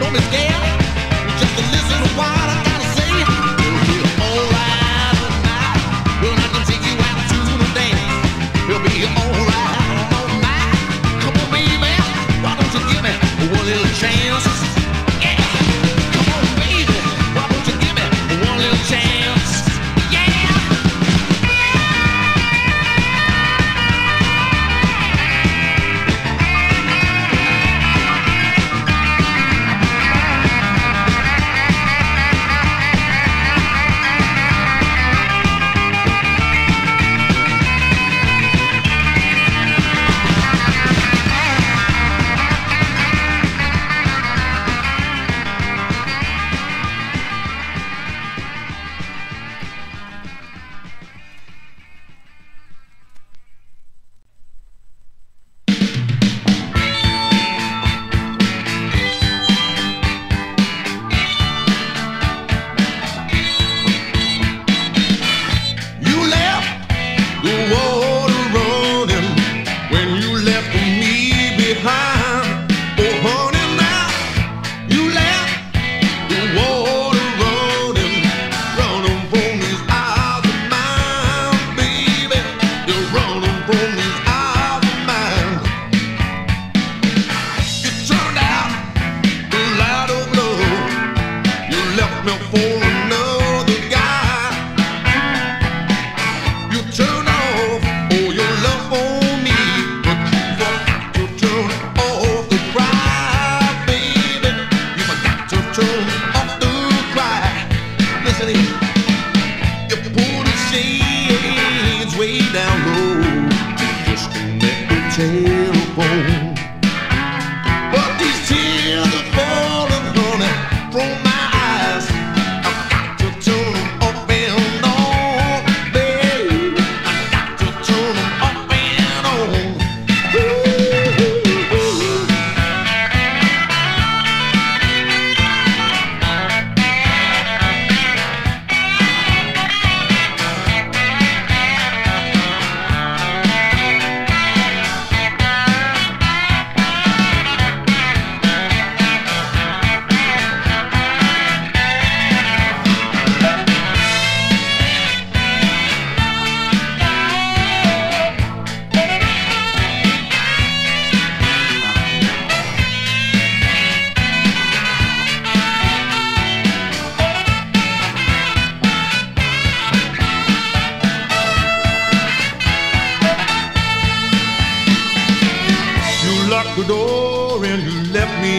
Don't be scared.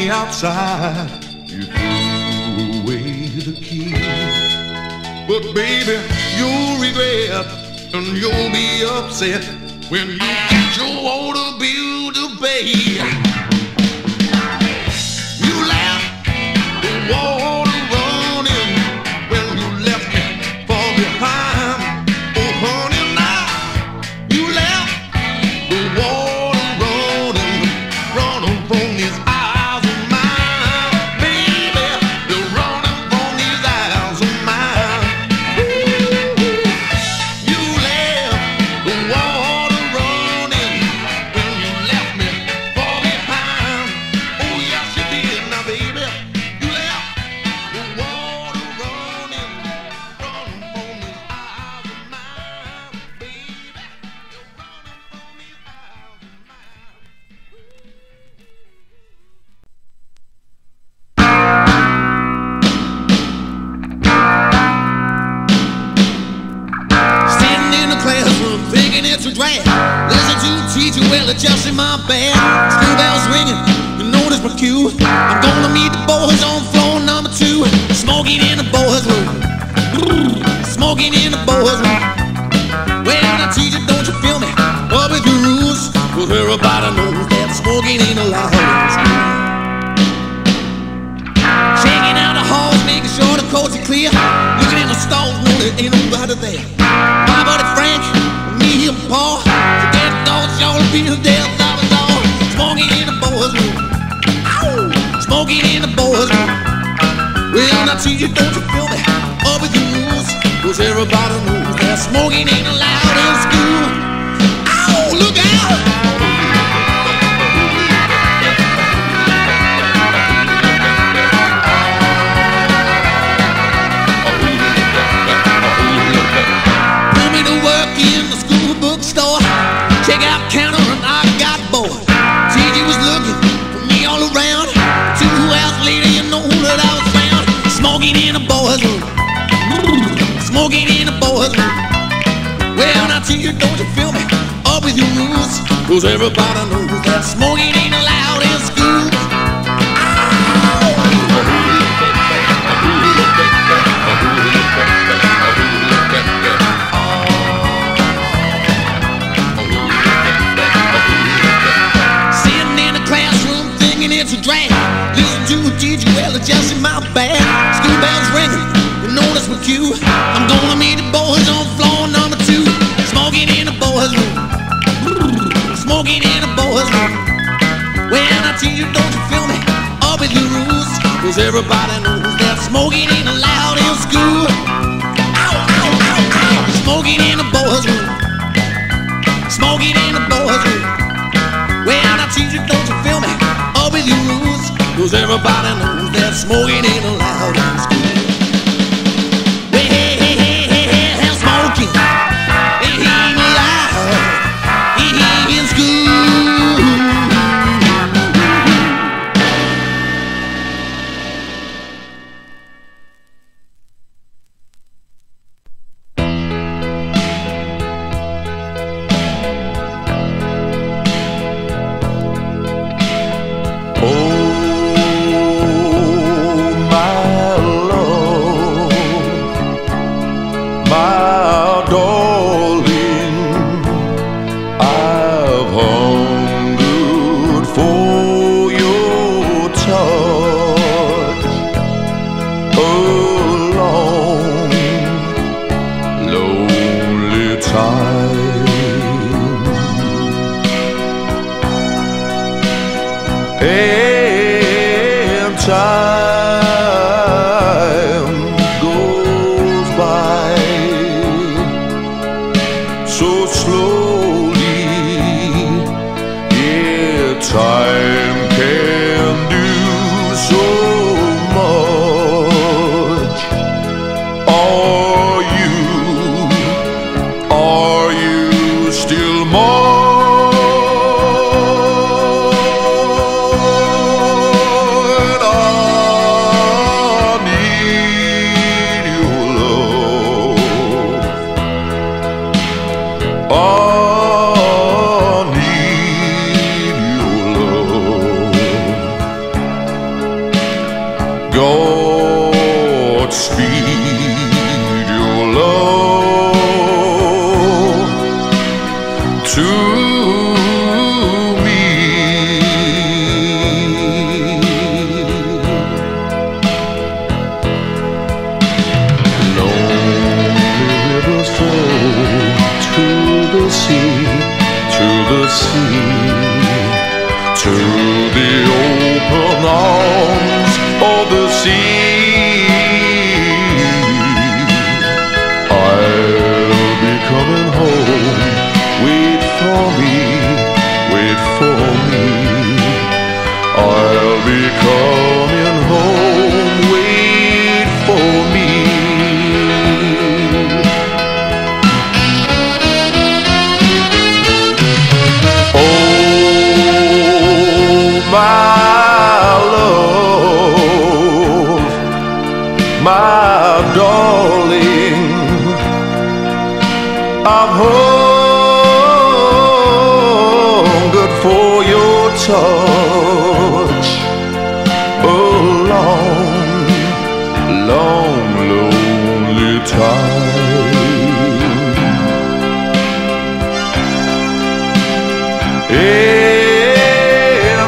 outside. You threw away the key. But baby, you'll regret and you'll be upset when you get your water bill to pay. the jets in my bed. School bells ringing, you know this my cue. I'm gonna meet the boys on floor number two. Smoking in the boys' room. Smoking in the boys' room. Well, now, you, don't you feel me? What with your rules? Well, everybody knows that smoking ain't allowed. Checking out the halls, making sure the coats are clear. Looking in the stalls, know there ain't nobody there. you don't you feel me up with your news? Cause everybody knows that smoking ain't allowed in school. In boy's room. Smoking in a boy's room. Well, now, teacher, don't you feel me? Up with your rules. Cause everybody knows that smoking ain't allowed in school. Sitting in the classroom thinking it's a drag. Listen to a teacher, well, adjusting my bag. Notice my cue. I'm gonna meet the boys on floor number two. Smoking in the boys' room. Smoking in the boys' room. Well, I tell you, don't you feel me? Up with your rules. Cause everybody knows that smoking ain't allowed in school. Ow, ow, ow, ow. Smoking in the boys' room. Smoking in the boys' room. Well, now teacher, don't you feel me? Up with your rules. Cause everybody knows that smoking ain't allowed in school. Hey, so to me to the sea, to the sea, to the open arms of the sea. Darling, I've hungered for your touch a long, long, lonely time. And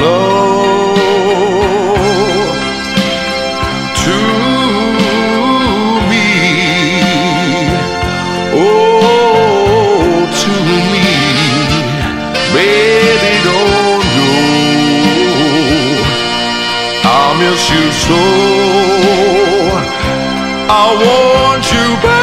Love to me. Oh, to me, baby, don't go. I miss you so. I want you back.